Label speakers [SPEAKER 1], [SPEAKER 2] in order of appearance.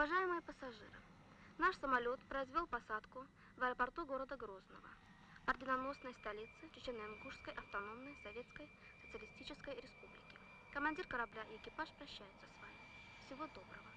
[SPEAKER 1] Уважаемые пассажиры, наш самолет произвел посадку в аэропорту города Грозного, орденоносной столицы Чечено-Ингушской автономной Советской Социалистической Республики. Командир корабля и экипаж прощаются с вами. Всего доброго.